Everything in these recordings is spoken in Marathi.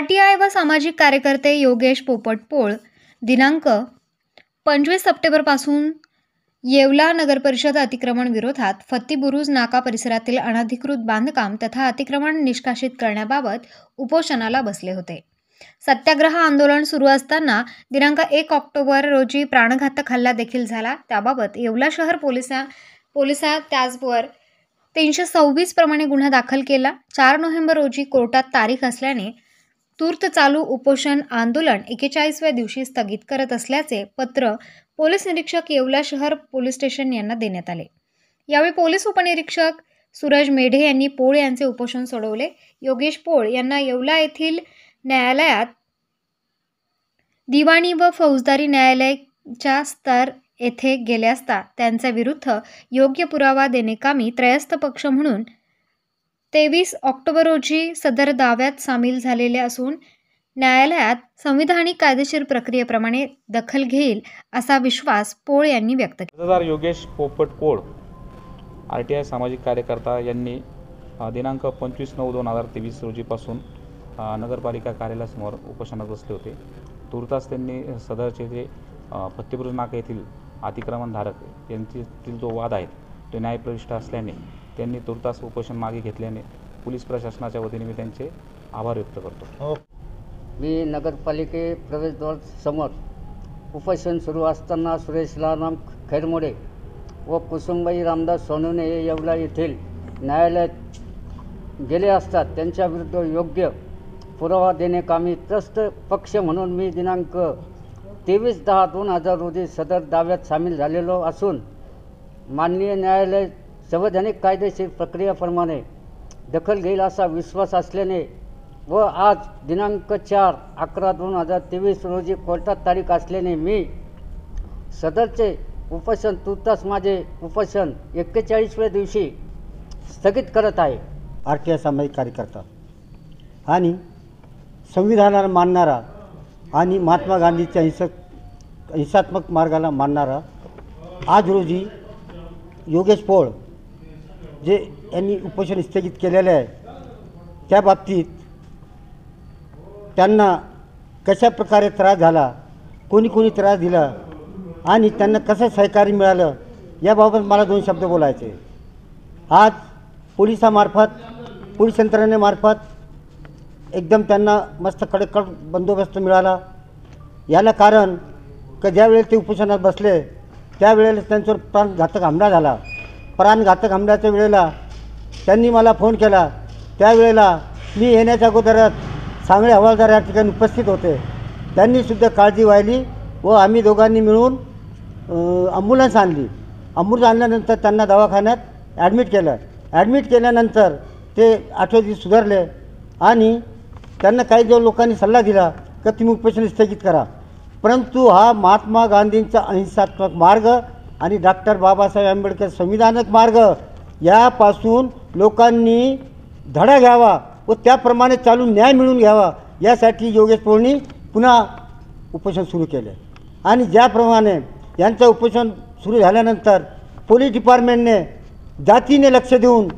आरटीआय व सामाजिक कार्यकर्ते योगेश पोपटपोळ दिनांक पंचवीस सप्टेंबरपासून येवला नगरपरिषद अतिक्रमण विरोधात फत्ती बुरुज नाका परिसरातील अनधिकृत बांधकाम तथा अतिक्रमण निष्कासित करण्याबाबत उपोषणाला बसले होते. सत्याग्रह आंदोलन सुरू असताना दिनांक एक ऑक्टोबर रोजी प्राणघातक हल्ला देखील झाला. त्याबाबत येवला शहर पोलिसा पोलिसात त्याचवर तीनशे सव्वीस प्रमाणे गुन्हा दाखल केला. चार नोव्हेंबर रोजी कोर्टात तारीख असल्याने तूर्त चालू उपोषण आंदोलन एकेचाळीसव्या दिवशी स्थगित करत असल्याचे पत्र पोलीस निरीक्षक येवला शहर पोलीस स्टेशन यांना देण्यात आले. यावेळी पोलीस उपनिरीक्षक सूरज मेढे यांनी पोळ यांचे उपोषण सोडवले. योगेश पोळ यांना येवला येथील न्यायालयात दिवाणी व फौजदारी न्यायालयाच्या स्तर येथे गेले असता त्यांच्या विरुद्ध योग्य पुरावा देणेकामी त्रयस्थ पक्ष म्हणून तेवीस ऑक्टोबर रोजी सदर दाव्यात सामील झालेले असून न्यायालयात संविधानिक कायदेशीर प्रक्रियेप्रमाणे दखल घेईल असा विश्वास पोळ यांनी व्यक्त केला. योगेश पोपट पोळ आर टी आय सामाजिक कार्यकर्ता यांनी दिनांक पंचवीस नऊ दोन हजार तेवीस रोजीपासून नगरपालिका कार्यालयासमोर उपोषणात बसले होते. तुर्तास त्यांनी सदरचे जे फत्तेपूर नाका येथील अतिक्रमणधारक यांच्यातील जो वाद आहे तो न्यायप्रविष्ट असल्याने त्यांनी तुर्तास उपोषण मागे घेतल्याने पोलीस प्रशासनाच्या वतीने मी त्यांचे आभार व्यक्त करतो. मी नगरपालिके प्रवेशद्वार समोर उपोषण सुरू असताना सुरेश लालराम खैरमोडे व कुसुमबाई रामदास सोनवणे हे येवला येथील न्यायालयात गेले असतात. त्यांच्याविरुद्ध योग्य पुरावा देणेकामी त्रस्त पक्ष म्हणून मी दिनांक तेवीस दहा दोन हजार रोजी सदर दाव्यात सामील झालेलो असून माननीय न्यायालय संवैधानिक कायदेशीर प्रक्रियाप्रमाणे दखल घेईल असा विश्वास असल्याने व आज दिनांक चार अकरा दोन हजार तेवीस रोजी कोर्टात तारीख असल्याने मी सदरचे उपोषण तुर्तास माझे उपोषण एक्केचाळीसव्या दिवशी स्थगित करत आहे. आर टी आय सामाजिक कार्यकर्ता आणि संविधानाला मानणारा आणि महात्मा गांधीच्या हिंसक हिंसात्मक मार्गाला मानणारा आज रोजी योगेश पोळ जे यांनी उपोषण स्थगित केलेले आहे त्या बाबतीत त्यांना कशा प्रकारे त्रास झाला कोणी कोणी त्रास दिला आणि त्यांना कसं सहकार्य मिळालं याबाबत मला दोन शब्द बोलायचे आज पोलिसामार्फत पोलीस यंत्रणेमार्फत एकदम त्यांना मस्त कडकड बंदोबस्त मिळाला. याला कारण का ज्यावेळेस ते उपोषणात बसले त्यावेळेला त्यांच्यावर प्राणघातक हमला झाला. प्राणघातक हमल्याच्या वेळेला त्यांनी मला फोन केला. त्यावेळेला मी येण्याच्या अगोदरच सांगळे हवालदार या ठिकाणी उपस्थित होते. त्यांनीसुद्धा काळजी वाहिली व आम्ही दोघांनी मिळून ॲम्ब्युलन्स आणली. ॲम्ब्युलन्स आणल्यानंतर त्यांना दवाखान्यात ॲडमिट केलं. ॲडमिट केल्यानंतर ते आठवडे दिवस सुधारले आणि त्यांना काही जो लोकांनी सल्ला दिला का तुम्ही उपोषण स्थगित करा. परंतु हा महात्मा गांधींचा अहिंसात्मक मार्ग आणि डॉक्टर बाबासाहेब आंबेडकर संविधानक मार्ग यापासून लोकांनी धडा घ्यावा व त्याप्रमाणे चालून न्याय मिळवून घ्यावा यासाठी योगेश पोळनी पुन्हा उपोषण सुरू केले. आणि ज्याप्रमाणे यांचं उपोषण सुरू झाल्यानंतर पोलीस डिपार्टमेंटने जातीने लक्ष देऊन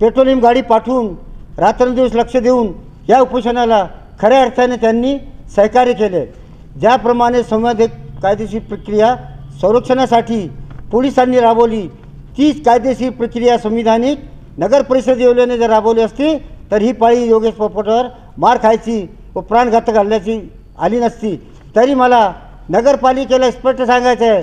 पेट्रोलियम गाडी पाठवून रात्रंदिवस लक्ष देऊन या उपोषणाला खऱ्या अर्थाने त्यांनी सहकार्य केले. ज्याप्रमाणे संवैधिक कायदेशीर प्रक्रिया संरक्षणासाठी पोलिसांनी राबवली. तीच कायदेशीर प्रक्रिया संविधानिक नगर परिषद योजनेने जर राबवली असती तर ही पाळी योगेश पोपटवर मार खायची व प्राणघातक घालण्याची आली नसती. तरी मला नगरपालिकेला स्पष्ट सांगायचं आहे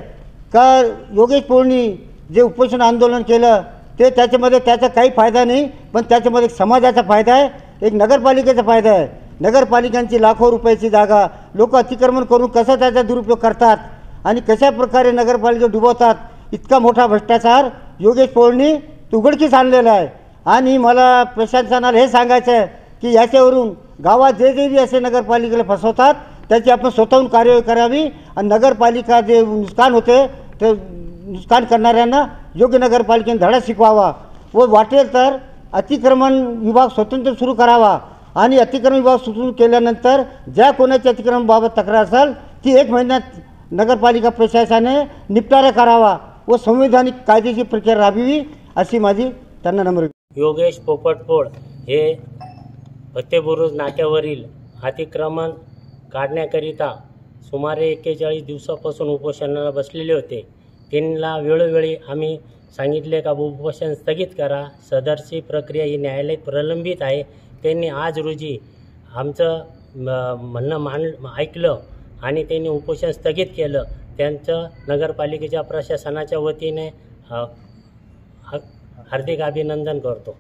का योगेश पोळनी जे उपोषण आंदोलन केलं ते त्याच्यामध्ये त्याचा काही फायदा नाही पण त्याच्यामध्ये एक समाजाचा फायदा आहे एक नगरपालिकेचा फायदा आहे. नगरपालिकांची लाखो रुपयाची जागा लोक अतिक्रमण करून कसं त्याचा दुरुपयोग करतात? आणि कशा प्रकारे नगरपालिका डुबवतात इतका मोठा भ्रष्टाचार योगेश पोळनी उघडकीस आणलेला आहे. आणि मला प्रशासनाला हे सांगायचं आहे की याच्यावरून गावात जे जे बी असे नगरपालिकेला फसवतात त्याची आपण स्वतःहून कार्यवाही करावी आणि नगरपालिका जे नुकसान होते ते नुकसान करणाऱ्यांना योग्य नगरपालिकेने धडा शिकवावा व वाटेल तर अतिक्रमण विभाग स्वतंत्र सुरू करावा आणि अतिक्रमण विभाग सुरू केल्यानंतर ज्या कोणाच्या अतिक्रमणाबाबत तक्रार असेल ती एक महिन्यात नगरपालिका प्रशासनाने निपटारा करावा व संविधानिक कायदेशीर प्रक्रिया राबवी अशी माझी त्यांना नम्र योगेश पोपटपोळ हे फतेबुरुज नाक्यावरील अतिक्रमण काढण्याकरिता सुमारे एक्केचाळीस दिवसापासून उपोषणाला बसलेले होते. त्यांना वेळोवेळी आम्ही सांगितले का उपोषण स्थगित करा सदरची प्रक्रिया ही न्यायालयात प्रलंबित आहे. त्यांनी आज रोजी आमचं म- म्हणणं मान ऐकलं. आणि त्यांनी उपोषण स्थगित केलं. त्यांचं नगरपालिकेच्या प्रशासनाच्या वतीने हार्दिक अभिनंदन करतो.